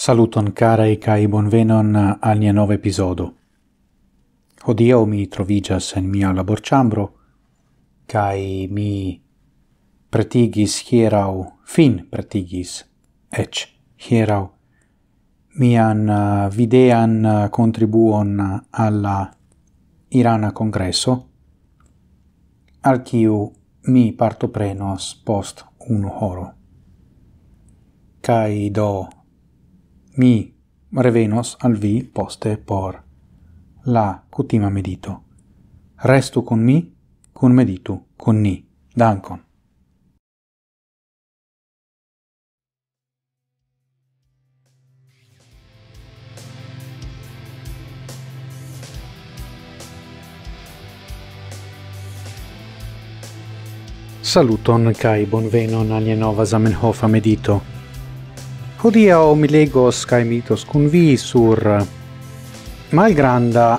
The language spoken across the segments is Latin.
Saluton carai cae bonvenon al nia nova episodo. Hodio mi trovigas en mia laborciambro, cae mi pretigis hierau, fin pretigis, ec hierau, mian uh, videan uh, contribuon alla Irana Congresso, al ciu mi partoprenos post un horo. Kai do mi revenos al vi poste por la cutima medito. Restu con mi, cun meditu, con ni. Dankon. Saluton kai bonvenon al nova Zamenhof medito. Hodiau mi legos kai mitos kun vi sur malgranda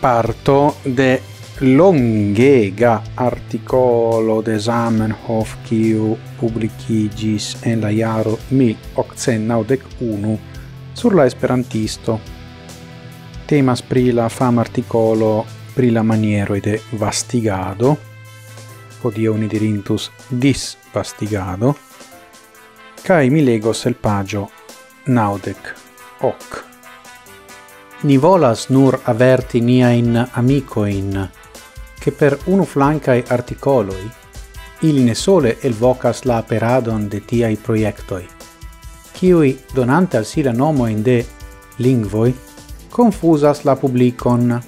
parto de longega articolo de Zamenhof kiu publicigis en la jaro 1891 sur la esperantisto. Temas pri la fama articolo pri la maniero de vastigado, hodiau ni dirintus disvastigado, cae mi legos el pagio naudec hoc. Ni volas nur averti niain amicoin, che per unu flancae articoloi ili ne sole elvocas la aperadon de tiai proiectoi, ciui, donante al si la nomoin de lingvoi, confusas la publicon,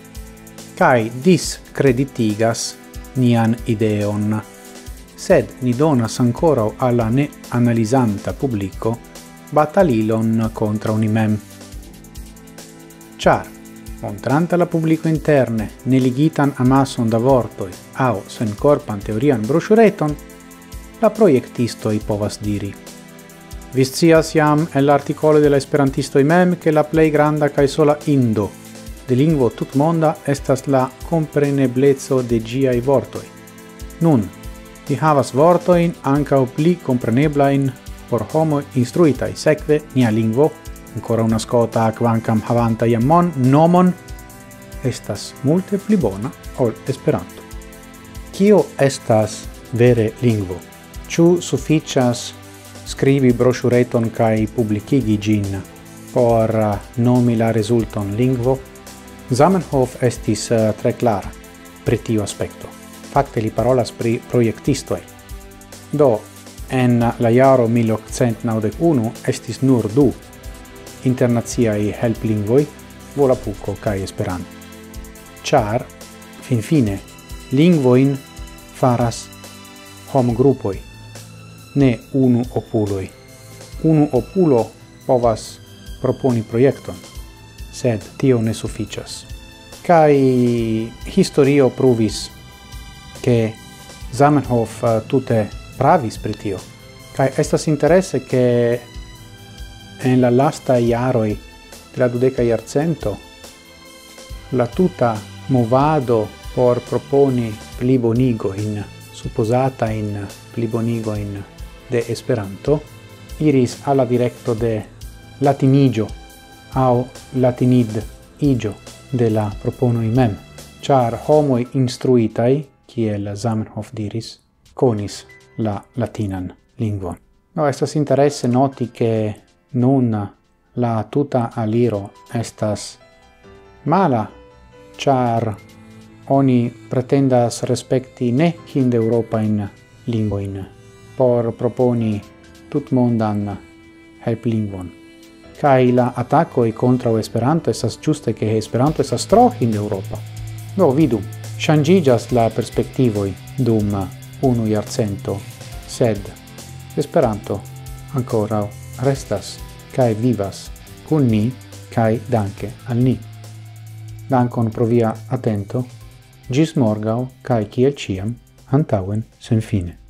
cae discreditigas nian ideon sed ni donas ancora alla ne analisanta publico batalilon contra unimem. Char, montranta la publico interne, ne ligitan amason da vortoi, au sen corpan teorian brosureton, la proiectistoi povas diri. Viscias iam jam el l'articolo de la esperantistoi mem che la plei granda cae sola indo de lingvo tutmonda estas la compreneblezzo de giai vortoi. Nun, Ni havas vortoin ankaŭ pli compreneblain por homo instruitai, sekve nia lingvo, ancora una scota quancam havanta iam mon nomon, estas multe pli bona ol Esperanto. Kio estas vere lingvo? Ĉu suficias scrivi brosureton kai publicigi gin por eh, nomi la resulton lingvo? Zamenhof estis eh, tre clara pri tiu aspecto facte li parolas pri proiectistoi. Do, en la jaro 1891 estis nur du internaciai helplingvoj, Volapuko kaj Esperanto. fin finfine, lingvoin faras homgrupoj, ne unu opuloi. Unu opulo povas proponi proiecton, sed tio ne sufiĉas. Kaj historio pruvis che Zamenhof eh, tute pravis pri tio. Kaj estas interesse che en la lasta iaroi de la dudeca iarcento la tuta movado por proponi plibonigo in supposata in plibonigo in de Esperanto iris alla directo de latinigio au latinid igio de la propono imem, char homoi instruitai kiel Zamenhof diris, conis la latinan lingvon. No, estas interesse noti che nun la tuta aliro estas mala, char oni pretendas respecti ne hind Europa in lingvoin por proponi tutmondan help lingvon. Kai la attacco e contra Esperanto estas giuste che Esperanto estas tro in Europa. No, vidu Changigas la perspectivoi dum unu iarcento, sed Esperanto ancora restas cae vivas cun ni cae danke al ni. Dankon pro via atento, gis morgau cae ciel ciam, antauen sen fine.